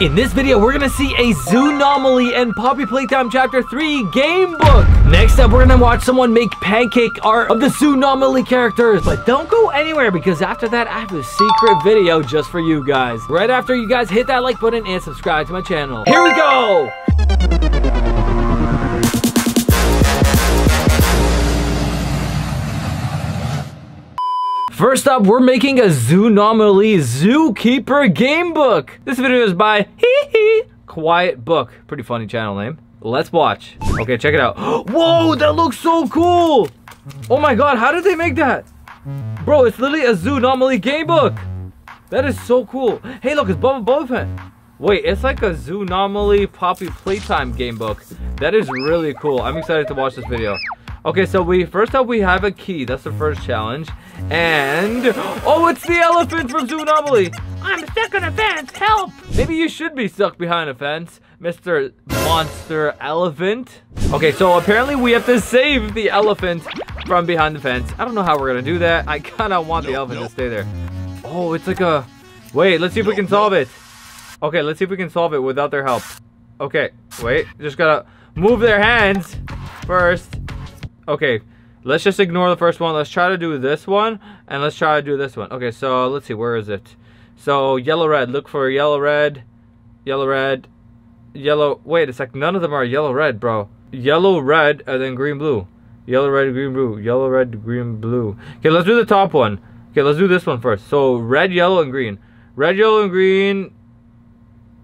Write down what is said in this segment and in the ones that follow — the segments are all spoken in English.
In this video, we're gonna see a Zoonomaly and Poppy Playtime Chapter 3 game book. Next up, we're gonna watch someone make pancake art of the Zoonomaly characters. But don't go anywhere because after that, I have a secret video just for you guys. Right after you guys hit that like button and subscribe to my channel. Here we go! First up, we're making a Zoonomaly Zookeeper game book. This video is by Hee Hee Quiet Book. Pretty funny channel name. Let's watch. Okay, check it out. Whoa, that looks so cool. Oh my god, how did they make that? Bro, it's literally a Zoonomaly game book. That is so cool. Hey, look, it's Bubba Bubbaphant. Wait, it's like a Zoonomaly Poppy Playtime game book. That is really cool. I'm excited to watch this video. Okay, so we first up we have a key. That's the first challenge. And oh, it's the elephant from Zoonomaly. I'm stuck on a fence. Help! Maybe you should be stuck behind a fence, Mr. Monster Elephant. Okay, so apparently we have to save the elephant from behind the fence. I don't know how we're gonna do that. I kind of want the elephant to stay there. Oh, it's like a. Wait, let's see if we can solve it. Okay, let's see if we can solve it without their help. Okay, wait. Just gotta move their hands first. Okay, let's just ignore the first one. Let's try to do this one, and let's try to do this one. Okay, so let's see, where is it? So, yellow, red. Look for yellow, red, yellow, red, yellow. Wait a sec, none of them are yellow, red, bro. Yellow, red, and then green, blue. Yellow, red, green, blue. Yellow, red, green, blue. Okay, let's do the top one. Okay, let's do this one first. So, red, yellow, and green. Red, yellow, and green.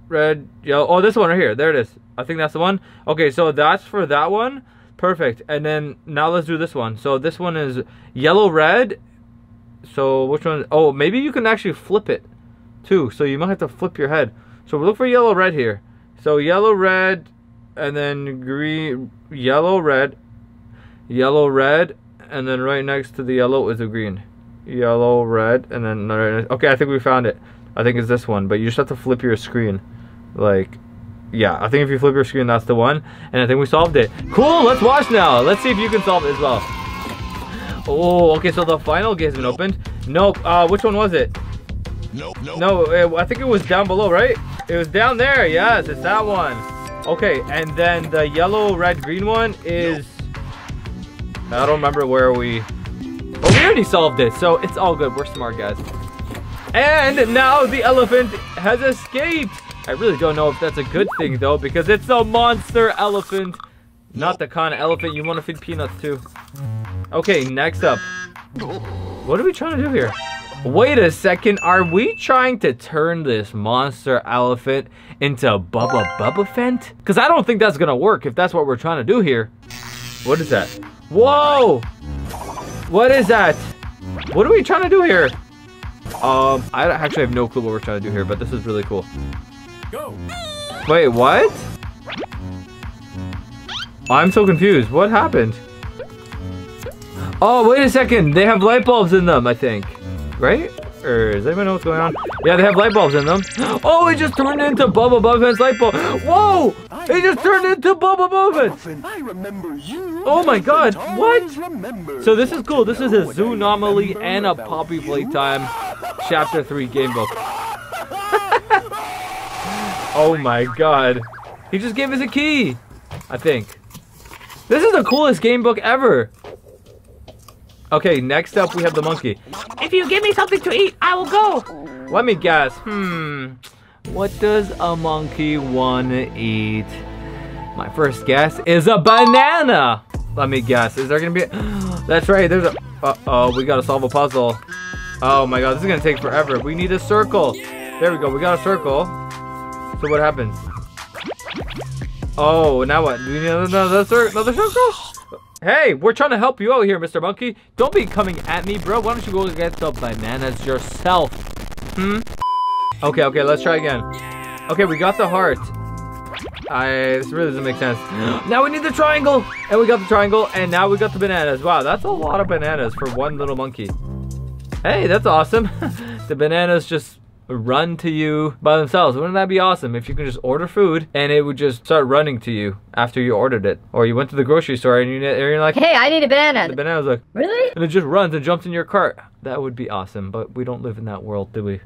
Red, yellow. Oh, this one right here. There it is. I think that's the one. Okay, so that's for that one. Perfect. And then now let's do this one. So this one is yellow red. So which one? Oh, maybe you can actually flip it too. So you might have to flip your head. So look for yellow red here. So yellow red and then green yellow red yellow red and then right next to the yellow is a green. Yellow red and then okay, I think we found it. I think it's this one, but you just have to flip your screen like yeah, I think if you flip your screen, that's the one. And I think we solved it. Cool, let's watch now. Let's see if you can solve it as well. Oh, okay, so the final gate has been opened. Nope, uh, which one was it? Nope, nope. No, it, I think it was down below, right? It was down there, yes, it's that one. Okay, and then the yellow, red, green one is... I don't remember where we... Oh, we already solved it, so it's all good. We're smart, guys. And now the elephant has escaped. I really don't know if that's a good thing though, because it's a monster elephant. Not the kind of elephant you want to feed peanuts to. Okay, next up. What are we trying to do here? Wait a second, are we trying to turn this monster elephant into Bubba Bubbaphant? Because I don't think that's going to work if that's what we're trying to do here. What is that? Whoa! What is that? What are we trying to do here? Um, I actually have no clue what we're trying to do here, but this is really cool. Go. Wait, what? I'm so confused. What happened? Oh, wait a second. They have light bulbs in them, I think. Right? Or does anyone know what's going on? Yeah, they have light bulbs in them. Oh, it just turned into Bubba Bubbaphant's light bulb. Whoa! It just turned into Bubba Bubbaphant. I remember you. Oh my god, what? So this is cool. This is a Zoonomaly and a Poppy Playtime Chapter 3 game book. Oh my god. He just gave us a key. I think. This is the coolest game book ever. Okay, next up we have the monkey. If you give me something to eat, I will go. Let me guess. Hmm. What does a monkey want to eat? My first guess is a banana. Let me guess. Is there going to be... That's right. There's a... Uh-oh. We got to solve a puzzle. Oh my god. This is going to take forever. We need a circle. There we go. We got a circle. So what happens? Oh, now what? Do we need another, another circle? Hey, we're trying to help you out here, Mr. Monkey. Don't be coming at me, bro. Why don't you go get the bananas yourself? Hmm? Okay, okay, let's try again. Okay, we got the heart. I this really doesn't make sense. now we need the triangle, and we got the triangle, and now we got the bananas. Wow, that's a lot of bananas for one little monkey. Hey, that's awesome. the bananas just run to you by themselves. Wouldn't that be awesome if you could just order food and it would just start running to you after you ordered it? Or you went to the grocery store and, you, and you're like, Hey, I need a banana. the banana's like, Really? and it just runs and jumps in your cart. That would be awesome, but we don't live in that world, do we?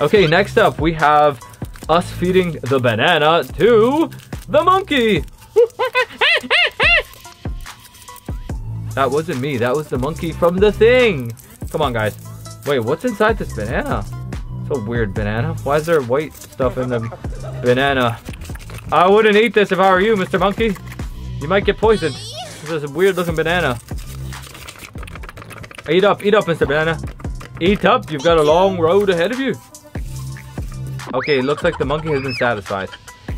Okay, next up we have us feeding the banana to the monkey. that wasn't me. That was the monkey from the thing. Come on, guys. Wait, what's inside this banana? It's a weird banana. Why is there white stuff in the banana? I wouldn't eat this if I were you, Mr. Monkey. You might get poisoned. This is a weird looking banana. Eat up, eat up, Mr. Banana. Eat up, you've got a long road ahead of you. Okay, looks like the monkey has been satisfied.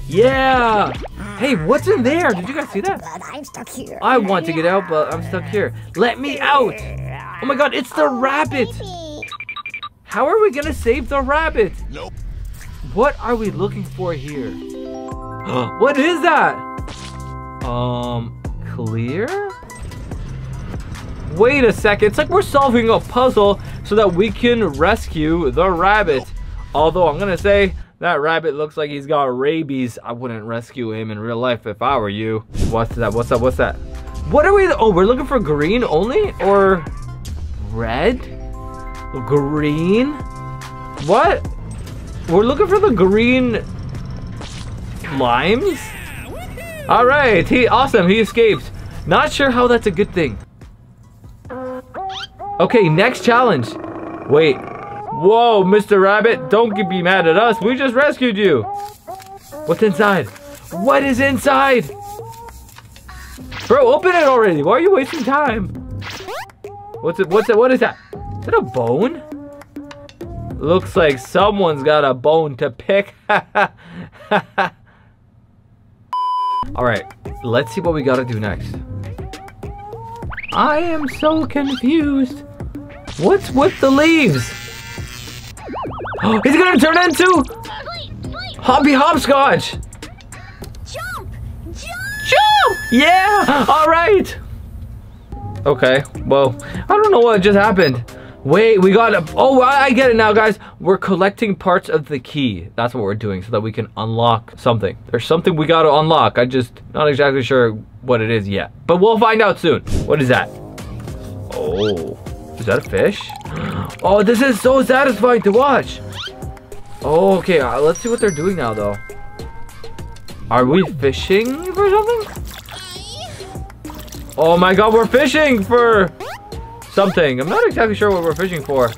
Yeah! Hey, what's in there? Did you guys see that? I'm stuck here. I want to get out, but I'm stuck here. Let me out! Oh my god, it's the rabbit! How are we gonna save the rabbit? Nope. What are we looking for here? what is that? Um, clear? Wait a second, it's like we're solving a puzzle so that we can rescue the rabbit. Although I'm gonna say, that rabbit looks like he's got rabies. I wouldn't rescue him in real life if I were you. What's that, what's that, what's that? What are we, oh, we're looking for green only? Or red? Green? What? We're looking for the green limes? All right, he awesome. He escaped. Not sure how that's a good thing. Okay, next challenge. Wait. Whoa, Mr. Rabbit, don't get- be mad at us. We just rescued you. What's inside? What is inside? Bro, open it already. Why are you wasting time? What's it? What's it? What is that? Is that a bone? Looks like someone's got a bone to pick. All right, let's see what we gotta do next. I am so confused. What's with the leaves? Is it gonna turn into Hoppy Hopscotch? Jump! Jump! Jump! Yeah! All right. Okay. Well, I don't know what just happened. Wait, we got a. Oh, I get it now, guys. We're collecting parts of the key. That's what we're doing so that we can unlock something. There's something we got to unlock. I just not exactly sure what it is yet, but we'll find out soon. What is that? Oh, is that a fish? Oh, this is so satisfying to watch. Oh, okay. Uh, let's see what they're doing now, though. Are we fishing for something? Oh my god, we're fishing for something. I'm not exactly sure what we're fishing for.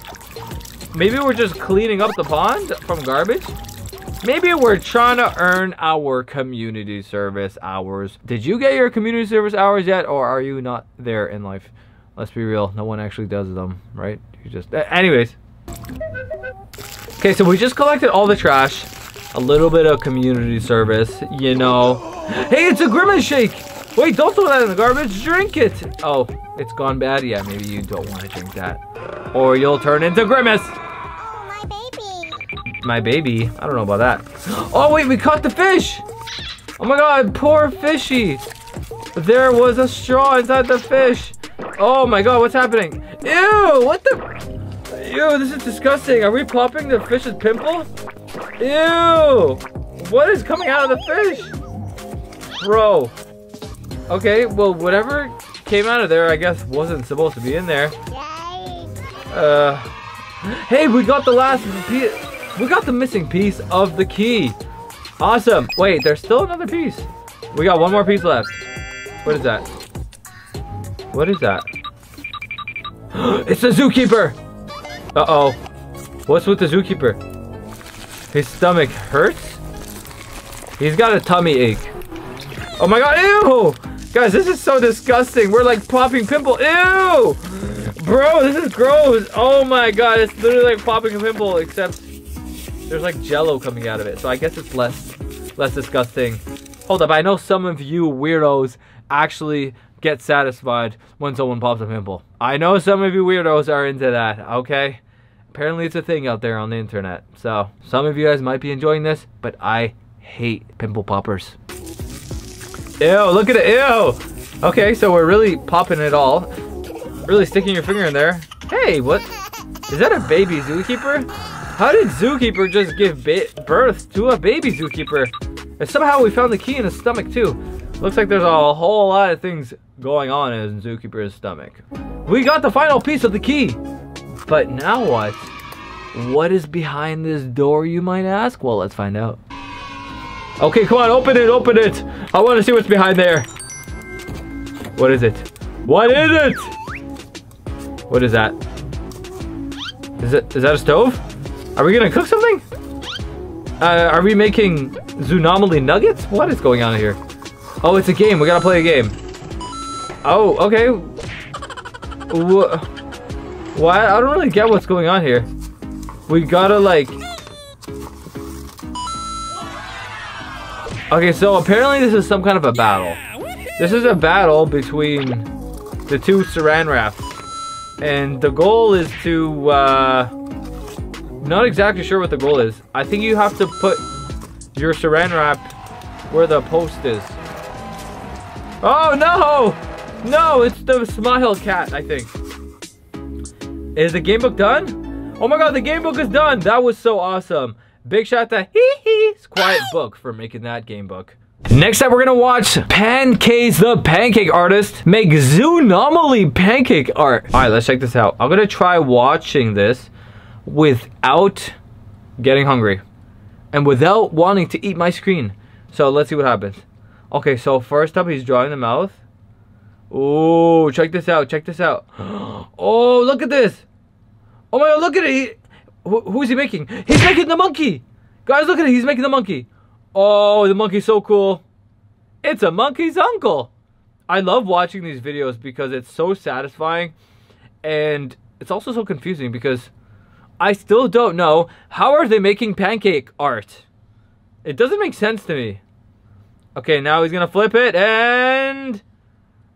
Maybe we're just cleaning up the pond from garbage? Maybe we're trying to earn our community service hours. Did you get your community service hours yet, or are you not there in life? Let's be real, no one actually does them, right? You just... Anyways. Okay, so we just collected all the trash. A little bit of community service, you know. Hey, it's a Grimace Shake! Wait, don't throw that in the garbage, drink it! Oh, it's gone bad? Yeah, maybe you don't want to drink that. Or you'll turn into Grimace! Oh, my baby. My baby? I don't know about that. Oh, wait, we caught the fish! Oh my god, poor fishy! There was a straw inside the fish! Oh my god, what's happening? Ew, what the? Ew, this is disgusting. Are we popping the fish's pimple? Ew! What is coming out of the fish? Bro. Okay, well, whatever came out of there, I guess, wasn't supposed to be in there. Uh, hey, we got the last piece. We got the missing piece of the key. Awesome. Wait, there's still another piece. We got one more piece left. What is that? What is that? it's the zookeeper. Uh-oh. What's with the zookeeper? His stomach hurts? He's got a tummy ache. Oh my god, ew! Guys, this is so disgusting. We're like popping pimple. Ew! Bro, this is gross. Oh my god, it's literally like popping a pimple, except there's like jello coming out of it. So I guess it's less less disgusting. Hold up, I know some of you weirdos actually get satisfied when someone pops a pimple. I know some of you weirdos are into that, okay? Apparently it's a thing out there on the internet. So some of you guys might be enjoying this, but I hate pimple poppers. Ew, look at it, ew! Okay, so we're really popping it all. Really sticking your finger in there. Hey, what? Is that a baby zookeeper? How did zookeeper just give birth to a baby zookeeper? And somehow we found the key in his stomach too. Looks like there's a whole lot of things going on in zookeeper's stomach. We got the final piece of the key. But now what? What is behind this door, you might ask? Well, let's find out. Okay, come on, open it, open it. I want to see what's behind there. What is it? What is it? What is that? Is it is that a stove? Are we gonna cook something? Uh, are we making Zoonomaly nuggets? What is going on here? Oh, it's a game. We gotta play a game. Oh, okay. Wha Why? I don't really get what's going on here. We gotta like. Okay, so apparently this is some kind of a battle. This is a battle between the two saran wraps. And the goal is to, uh, not exactly sure what the goal is. I think you have to put your saran wrap where the post is. Oh no! No, it's the smile cat, I think. Is the game book done? Oh my god, the game book is done! That was so awesome. Big shout out to Hee Hee's Quiet Book for making that game book. Next up, we're gonna watch Pancakes the Pancake Artist make Zoonomaly pancake art. All right, let's check this out. I'm gonna try watching this without getting hungry and without wanting to eat my screen. So let's see what happens. Okay, so first up, he's drawing the mouth. Oh, check this out, check this out. Oh, look at this. Oh my god, look at it. Who, who is he making? He's making the monkey. Guys, look at it. He's making the monkey. Oh, the monkey's so cool. It's a monkey's uncle. I love watching these videos because it's so satisfying and it's also so confusing because I still don't know how are they making pancake art? It doesn't make sense to me. Okay, now he's gonna flip it and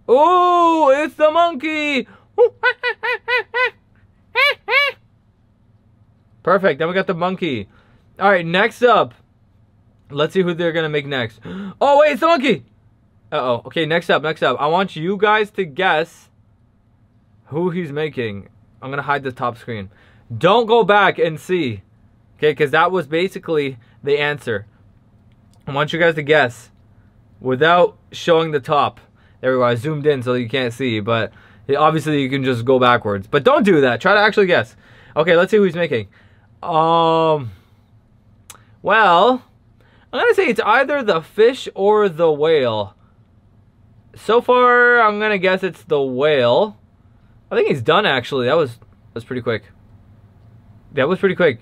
Oh, it's the monkey. Perfect. Then we got the monkey. All right, next up. Let's see who they're going to make next. Oh, wait, it's the monkey. Uh-oh. Okay, next up, next up. I want you guys to guess who he's making. I'm going to hide the top screen. Don't go back and see. Okay, because that was basically the answer. I want you guys to guess without showing the top. There we go. I zoomed in so you can't see, but obviously you can just go backwards. But don't do that. Try to actually guess. Okay, let's see who he's making. Um, well, I'm gonna say it's either the fish or the whale. So far, I'm gonna guess it's the whale. I think he's done actually. That was that's pretty quick. That was pretty quick.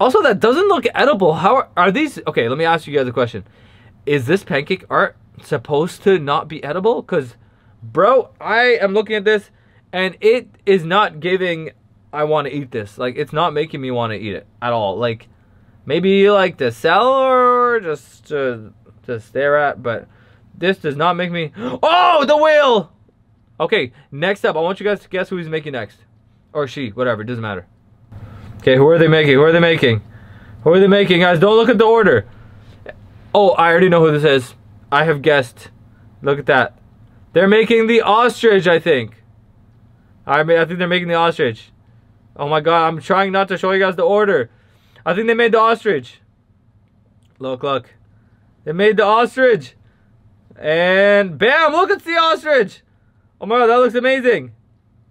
Also, that doesn't look edible. How are, are these? Okay, let me ask you guys a question. Is this pancake art supposed to not be edible? Cause, bro, I am looking at this, and it is not giving I want to eat this. Like, it's not making me want to eat it at all. Like, maybe like to sell or just to, to stare at, but this does not make me... Oh, the whale! Okay, next up, I want you guys to guess who he's making next. Or she, whatever, it doesn't matter. Okay, who are they making? Who are they making? Who are they making, guys? Don't look at the order. Oh, I already know who this is. I have guessed. Look at that. They're making the ostrich, I think. I mean, I think they're making the ostrich. Oh my god, I'm trying not to show you guys the order. I think they made the ostrich. Look, look. They made the ostrich. And bam, look, it's the ostrich. Oh my god, that looks amazing.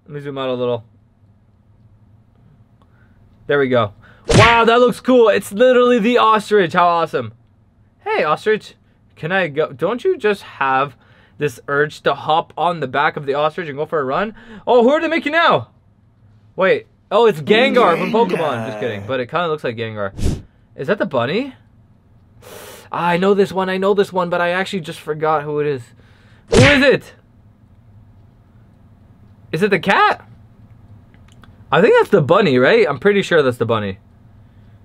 Let me zoom out a little. There we go. Wow, that looks cool. It's literally the ostrich. How awesome. Hey, ostrich. Can I go? Don't you just have this urge to hop on the back of the ostrich and go for a run? Oh, who are they making now? Wait, Oh, it's Gengar from Pokemon. Just kidding. But it kind of looks like Gengar. Is that the bunny? Ah, I know this one. I know this one, but I actually just forgot who it is. Who is it? Is it the cat? I think that's the bunny, right? I'm pretty sure that's the bunny.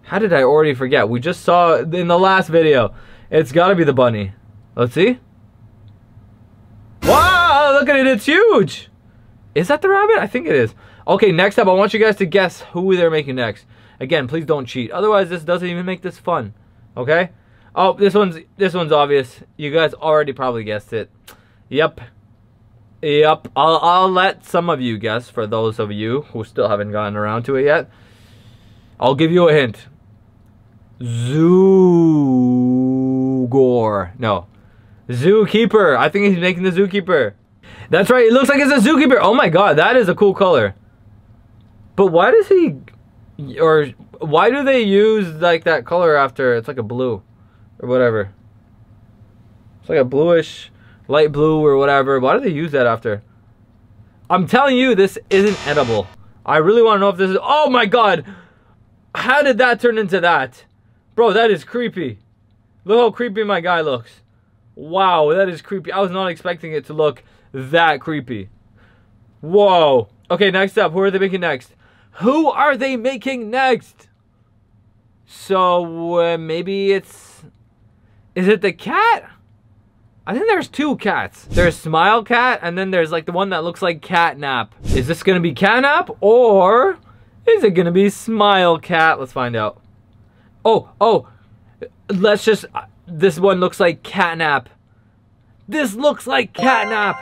How did I already forget? We just saw in the last video. It's got to be the bunny. Let's see. Wow, look at it. It's huge. Is that the rabbit? I think it is. Okay, next up, I want you guys to guess who they're making next. Again, please don't cheat. Otherwise, this doesn't even make this fun. Okay? Oh, this one's this one's obvious. You guys already probably guessed it. Yep. Yep. I'll I'll let some of you guess for those of you who still haven't gotten around to it yet. I'll give you a hint. Zugor. No. Zookeeper. I think he's making the zookeeper. That's right. It looks like it's a zookeeper. Oh my god, that is a cool color. But why does he... Or why do they use like that color after it's like a blue or whatever? It's like a bluish, light blue or whatever. Why do they use that after? I'm telling you, this isn't edible. I really want to know if this is. Oh my god! How did that turn into that? Bro, that is creepy. Look how creepy my guy looks. Wow, that is creepy. I was not expecting it to look that creepy. Whoa. Okay, next up. Who are they making next? Who are they making next? So, uh, maybe it's... Is it the cat? I think there's two cats. There's Smile Cat, and then there's like the one that looks like Catnap. Is this gonna be Catnap, or is it gonna be Smile Cat? Let's find out. Oh, oh, let's just, this one looks like Catnap. This looks like Catnap.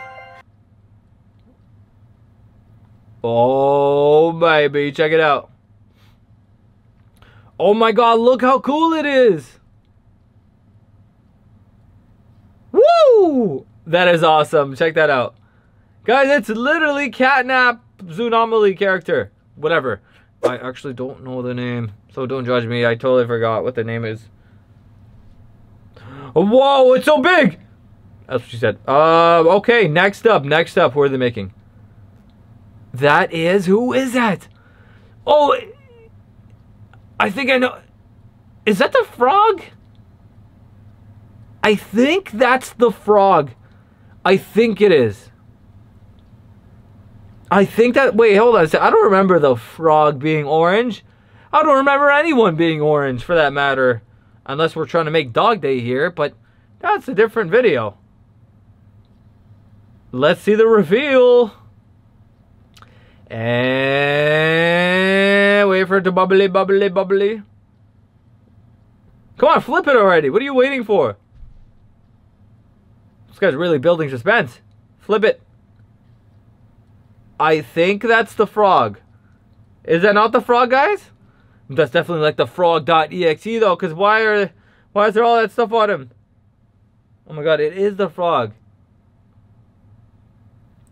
Oh, baby, check it out. Oh my god, look how cool it is. Woo! That is awesome. Check that out. Guys, it's literally Catnap Zoonomaly character. Whatever. I actually don't know the name, so don't judge me. I totally forgot what the name is. Whoa, it's so big! That's what she said. Uh, okay, next up, next up, who are they making? That is, who is that? Oh, I think I know. Is that the frog? I think that's the frog. I think it is. I think that. Wait, hold on. I don't remember the frog being orange. I don't remember anyone being orange for that matter. Unless we're trying to make Dog Day here, but that's a different video. Let's see the reveal. And wait for it to bubbly, bubbly, bubbly. Come on, flip it already. What are you waiting for? This guy's really building suspense. Flip it. I think that's the frog. Is that not the frog, guys? That's definitely like the frog.exe though, because why are why is there all that stuff on him? Oh my god, it is the frog.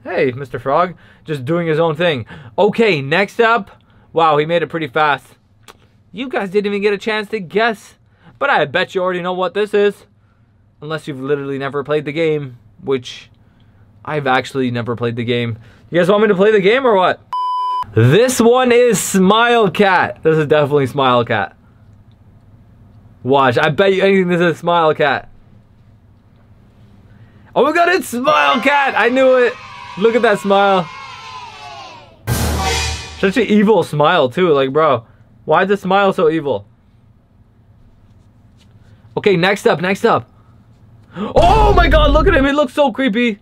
Hey, Mr. Frog, just doing his own thing. Okay, next up. Wow, he made it pretty fast. You guys didn't even get a chance to guess. But I bet you already know what this is. Unless you've literally never played the game, which I've actually never played the game. You guys want me to play the game or what? This one is Smile Cat. This is definitely Smile Cat. Watch, I bet you anything this is Smile Cat. Oh my god, it's Smile Cat! I knew it! Look at that smile. Such an evil smile too, like bro. Why is the smile so evil? Okay, next up, next up. Oh my god, look at him, he looks so creepy.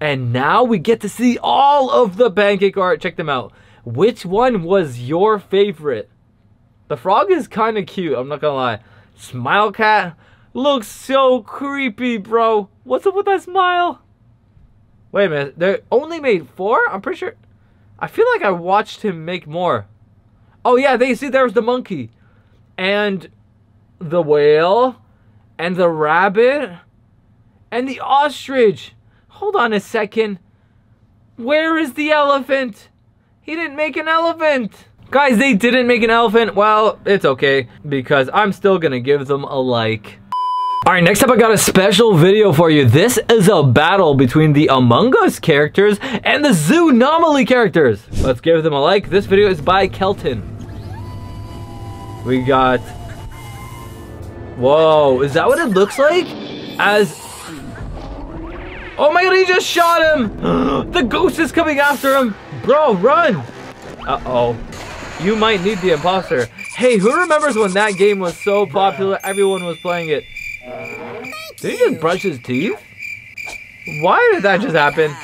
And now we get to see all of the pancake art. Check them out. Which one was your favorite? The frog is kind of cute, I'm not gonna lie. Smile cat looks so creepy, bro. What's up with that smile? Wait a minute, they only made four? I'm pretty sure. I feel like I watched him make more. Oh yeah, they see there's the monkey. And the whale. And the rabbit. And the ostrich. Hold on a second. Where is the elephant? He didn't make an elephant. Guys, they didn't make an elephant. Well, it's okay because I'm still gonna give them a like. Alright, next up I got a special video for you. This is a battle between the Among Us characters and the Zoonomaly characters. Let's give them a like. This video is by Kelton. We got... Whoa, is that what it looks like? As... Oh my god, he just shot him! the ghost is coming after him! Bro, run! Uh-oh. You might need the imposter. Hey, who remembers when that game was so popular, everyone was playing it? Did he just brush his teeth? Why did that just happen?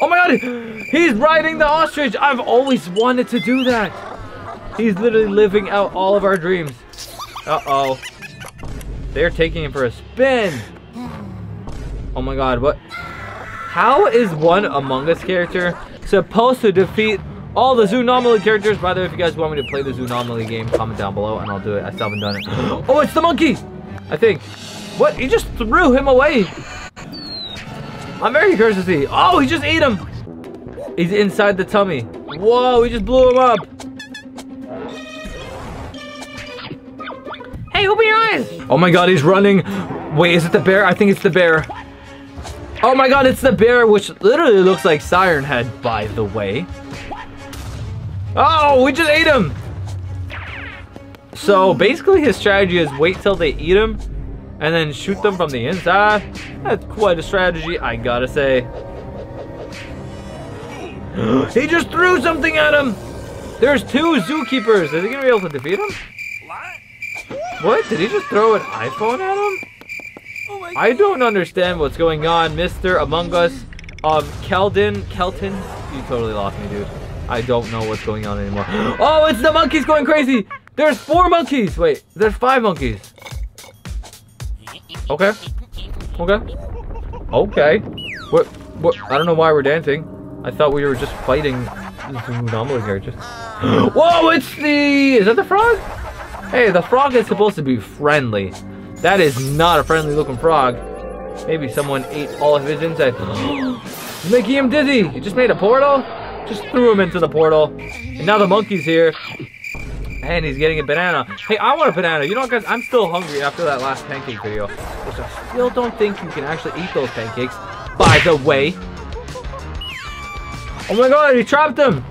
Oh my god! He's riding the ostrich! I've always wanted to do that! He's literally living out all of our dreams. Uh-oh. They're taking him for a spin! Oh my god, what? How is one Among Us character supposed to defeat all the Zoonomaly characters? By the way, if you guys want me to play the Zoonomaly game, comment down below and I'll do it. I still haven't done it. Oh, it's the monkey! I think. What? He just threw him away. I'm very curious to see. Oh, he just ate him. He's inside the tummy. Whoa, He just blew him up. Hey, open your eyes. Oh my god, he's running. Wait, is it the bear? I think it's the bear. Oh my god, it's the bear, which literally looks like Siren Head, by the way. Oh, we just ate him. So basically his strategy is wait till they eat him and then shoot them from the inside. That's quite a strategy, I gotta say. he just threw something at him. There's two zookeepers. Is he gonna be able to defeat him? What? Did he just throw an iPhone at him? I don't understand what's going on, Mr. Among Us. Um, Keldon, Kelton, you totally lost me, dude. I don't know what's going on anymore. Oh, it's the monkeys going crazy. There's four monkeys. Wait, there's five monkeys. Okay. Okay. Okay. What? What? I don't know why we're dancing. I thought we were just fighting anomaly characters. Whoa! It's the. Is that the frog? Hey, the frog is supposed to be friendly. That is not a friendly looking frog. Maybe someone ate all of his inside. Making him dizzy. He just made a portal. Just threw him into the portal. And now the monkey's here. And he's getting a banana. Hey, I want a banana. You know what, guys? I'm still hungry after that last pancake video. Which I still don't think you can actually eat those pancakes. By the way. Oh my god, he trapped him.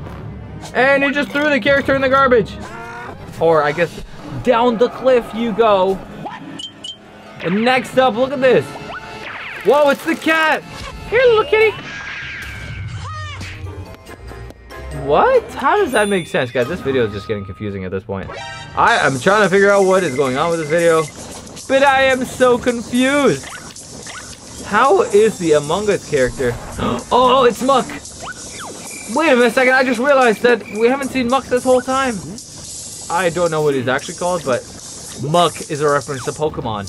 And he just threw the character in the garbage. Or, I guess, down the cliff you go. And next up, look at this. Whoa, it's the cat. Here, little kitty. What? How does that make sense, guys? This video is just getting confusing at this point. I am trying to figure out what is going on with this video, but I am so confused. How is the Among Us character? Oh, it's Muk. Wait a minute, second. I just realized that we haven't seen Muk this whole time. I don't know what he's actually called, but Muk is a reference to Pokemon.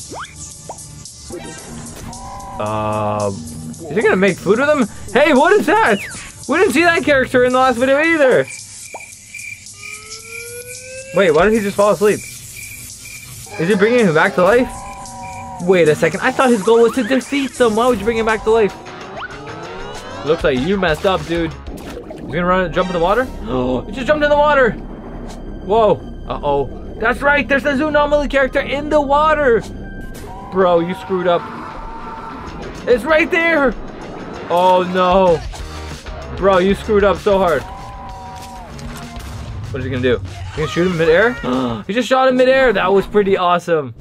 Uh, is he gonna make food with him? Hey, what is that? We didn't see that character in the last video either. Wait, why did he just fall asleep? Is he bringing him back to life? Wait a second, I thought his goal was to defeat them. Why would you bring him back to life? Looks like you messed up, dude. He's gonna run, and jump in the water? Oh, he just jumped in the water. Whoa. Uh-oh. That's right, there's a Zoonomaly character in the water. Bro, you screwed up. It's right there. Oh, no. Bro, you screwed up so hard. What is he gonna do? You gonna shoot him midair? he just shot him midair. That was pretty awesome.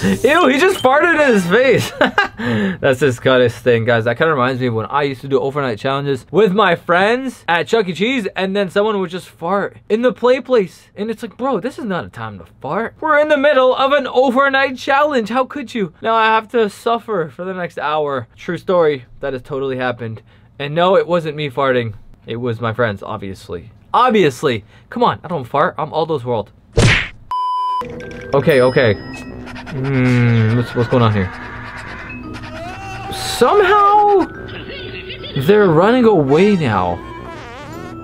Ew, he just farted in his face. That's the scariest thing, guys. That kind of reminds me of when I used to do overnight challenges with my friends at Chuck E. Cheese, and then someone would just fart in the play place. And it's like, bro, this is not a time to fart. We're in the middle of an overnight challenge. How could you? Now I have to suffer for the next hour. True story. That has totally happened. And no, it wasn't me farting. It was my friends, obviously. Obviously. Come on, I don't fart. I'm Aldo's World. Okay, okay. Hmm, what's, what's going on here? Somehow, they're running away now.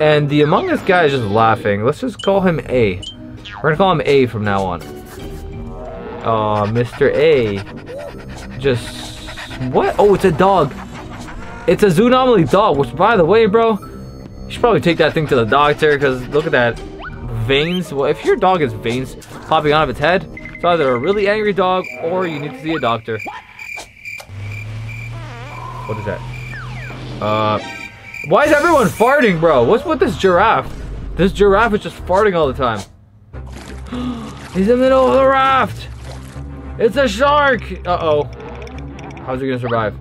And the Among Us guy is just laughing. Let's just call him A. We're gonna call him A from now on. Uh, Mr. A. Just... What? Oh, it's a dog. It's a Zoonomaly dog, which by the way, bro, you should probably take that thing to the doctor, because look at that. Veins. Well, if your dog has veins popping out of its head, it's either a really angry dog, or you need to see a doctor. What is that? Uh, why is everyone farting, bro? What's with this giraffe? This giraffe is just farting all the time. He's in the middle of the raft. It's a shark. Uh-oh. How's he gonna survive?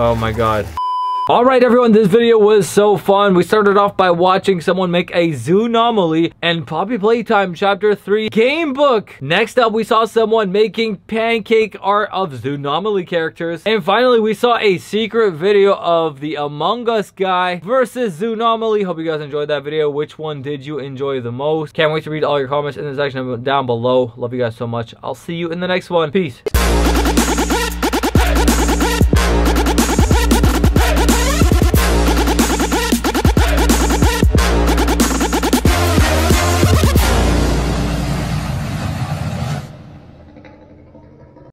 Oh my god. Alright everyone, this video was so fun. We started off by watching someone make a Zoonomaly and Poppy Playtime Chapter 3 game book. Next up, we saw someone making pancake art of Zoonomaly characters. And finally, we saw a secret video of the Among Us guy versus Zoonomaly. Hope you guys enjoyed that video. Which one did you enjoy the most? Can't wait to read all your comments in the section down below. Love you guys so much. I'll see you in the next one. Peace.